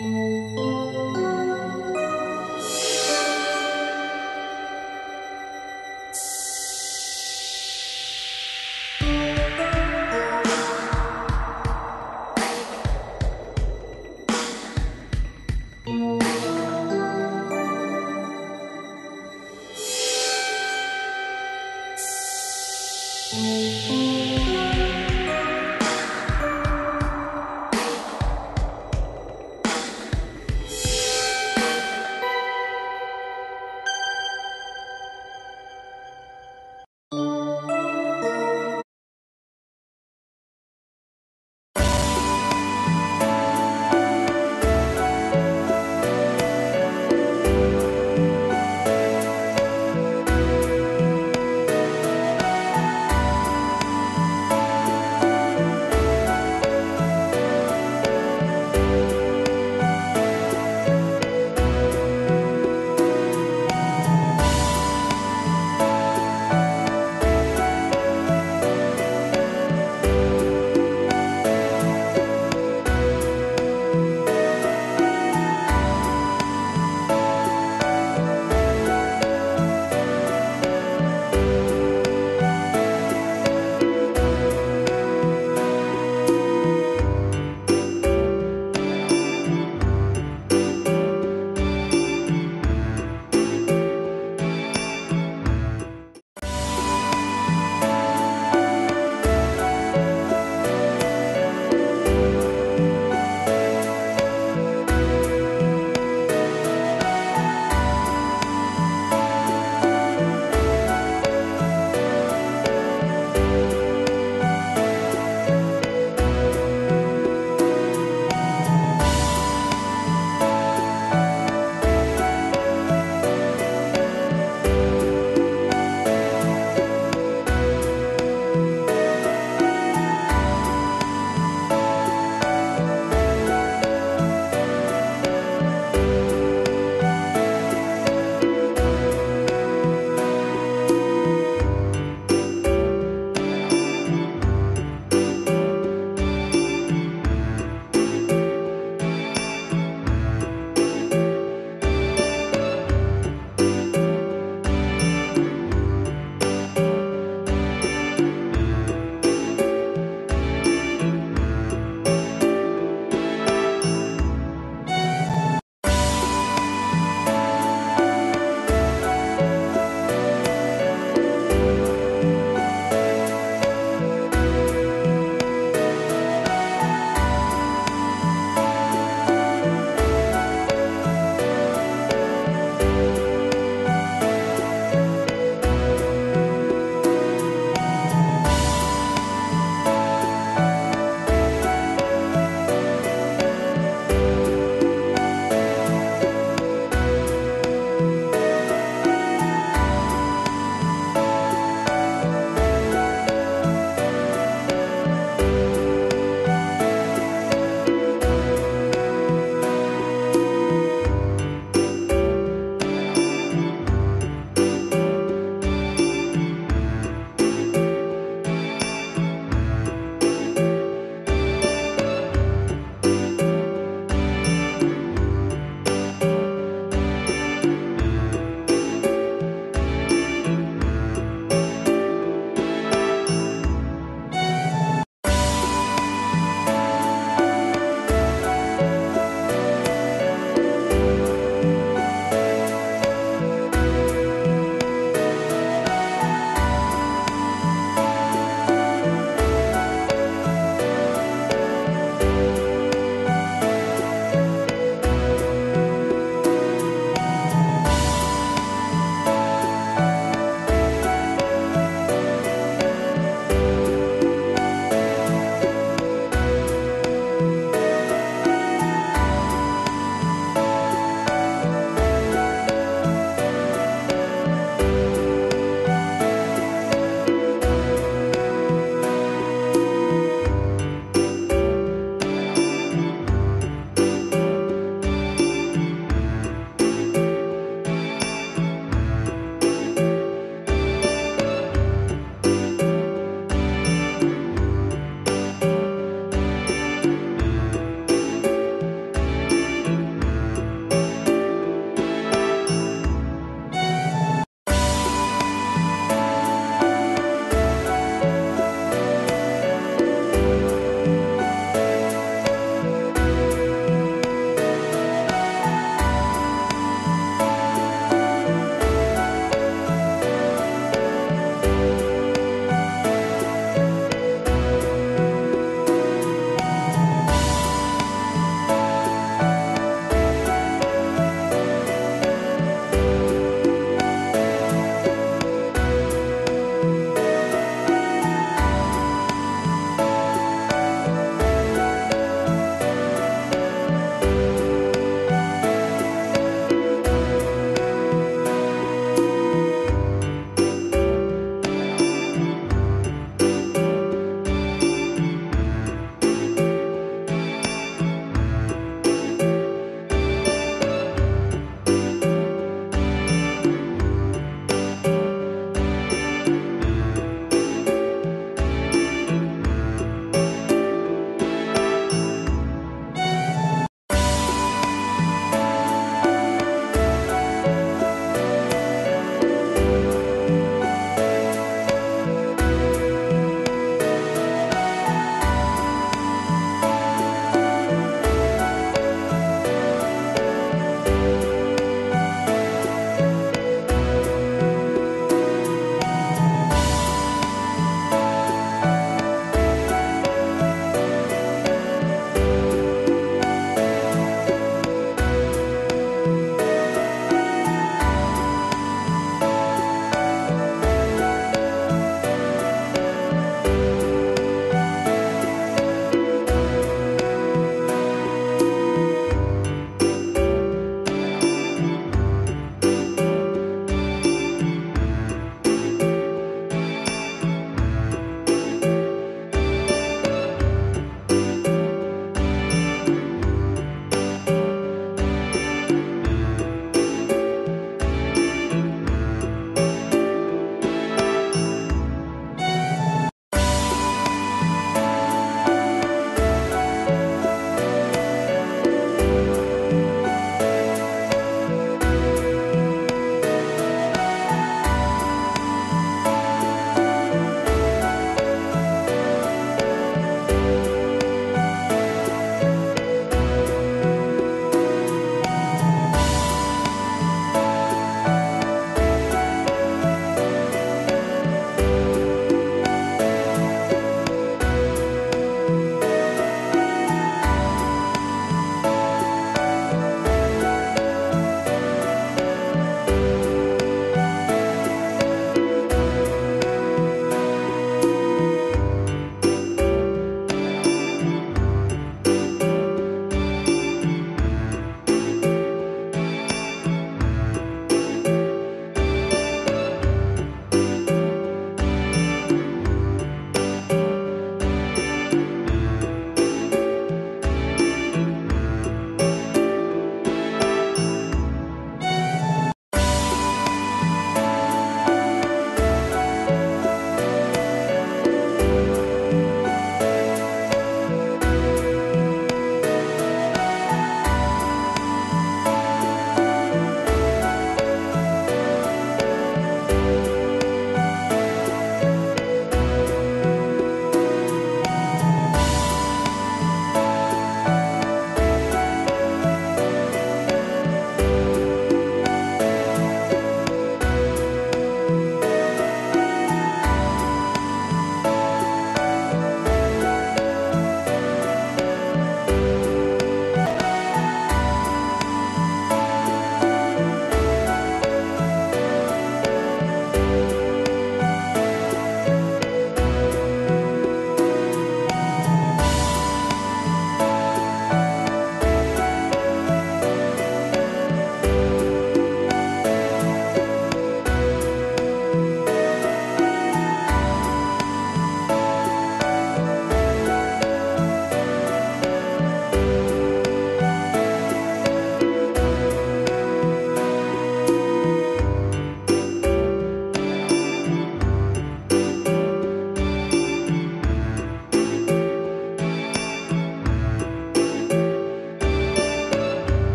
うん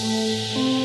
Música